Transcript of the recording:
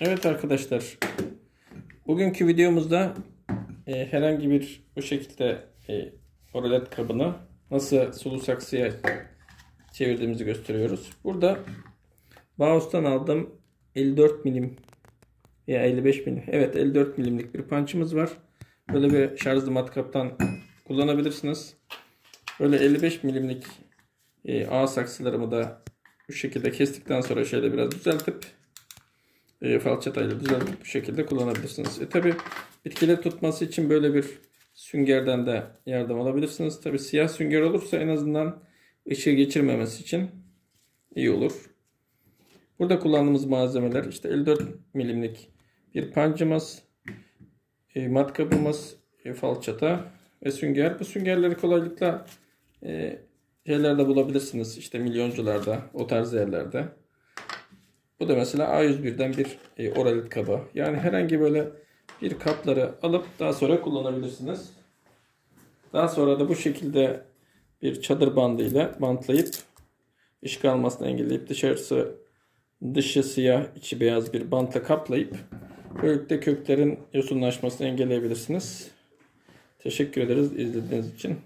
Evet arkadaşlar. Bugünkü videomuzda e, herhangi bir bu şekilde e, oralet kabını nasıl sulu saksıya çevirdiğimizi gösteriyoruz. Burada Bauhaus'tan aldığım 54 milim veya 55 milim. Evet 54 milimlik bir punch'ımız var. Böyle bir şarjlı matkaptan kullanabilirsiniz. Böyle 55 milimlik e, ağ saksılarımı da bu şekilde kestikten sonra şöyle biraz düzeltip e, falçatayla düzeltip bu şekilde kullanabilirsiniz. E, tabi bitkileri tutması için böyle bir süngerden de yardım alabilirsiniz. Tabi siyah sünger olursa en azından ışığı geçirmemesi için iyi olur. Burada kullandığımız malzemeler işte 54 milimlik bir pancımız, e, matkabımız, e, falçata ve sünger. Bu süngerleri kolaylıkla e, şeylerde bulabilirsiniz. İşte milyoncularda, o tarz yerlerde. Bu da mesela A101'den bir e, oralit kaba. Yani herhangi böyle bir kapları alıp daha sonra kullanabilirsiniz. Daha sonra da bu şekilde bir çadır bandıyla bantlayıp ışık almasını engelleyip dışarısı dışı siyah içi beyaz bir bantla kaplayıp böylelikle köklerin yosunlaşmasını engelleyebilirsiniz. Teşekkür ederiz izlediğiniz için.